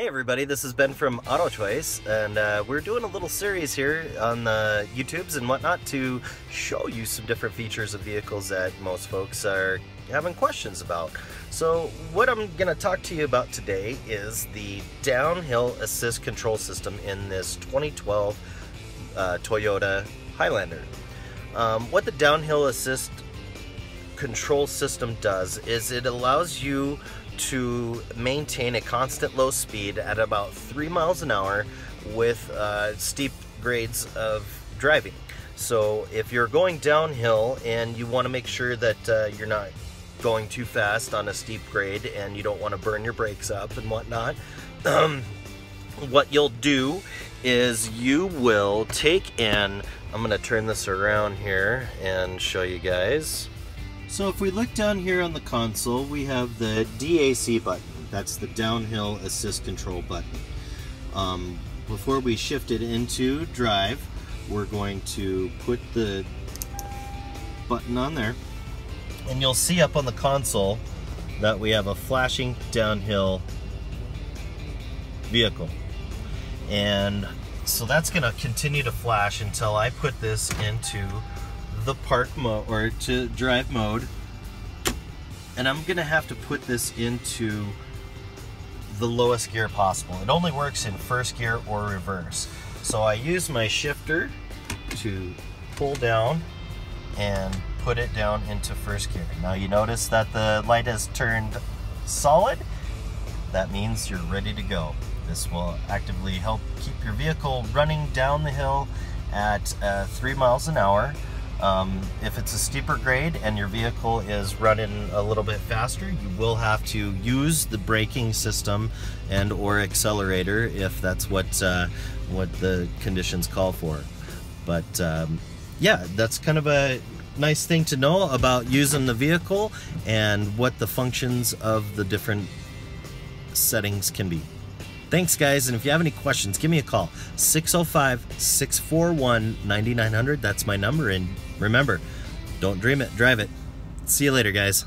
Hey everybody, this is Ben from Auto Choice, and uh, we're doing a little series here on the YouTubes and whatnot to show you some different features of vehicles that most folks are having questions about. So what I'm going to talk to you about today is the downhill assist control system in this 2012 uh, Toyota Highlander. Um, what the downhill assist control system does is it allows you to maintain a constant low speed at about three miles an hour with uh, steep grades of driving. So if you're going downhill and you want to make sure that uh, you're not going too fast on a steep grade and you don't want to burn your brakes up and whatnot, um, what you'll do is you will take in, I'm going to turn this around here and show you guys. So if we look down here on the console, we have the DAC button. That's the downhill assist control button. Um, before we shift it into drive, we're going to put the button on there. And you'll see up on the console that we have a flashing downhill vehicle. And so that's gonna continue to flash until I put this into the park mode or to drive mode and I'm gonna have to put this into the lowest gear possible. It only works in first gear or reverse. So I use my shifter to pull down and put it down into first gear. Now you notice that the light has turned solid. That means you're ready to go. This will actively help keep your vehicle running down the hill at uh, three miles an hour um, if it's a steeper grade and your vehicle is running a little bit faster, you will have to use the braking system and or accelerator if that's what uh, what the conditions call for. But um, yeah, that's kind of a nice thing to know about using the vehicle and what the functions of the different settings can be. Thanks, guys. And if you have any questions, give me a call 605 641 9900. That's my number. And remember, don't dream it, drive it. See you later, guys.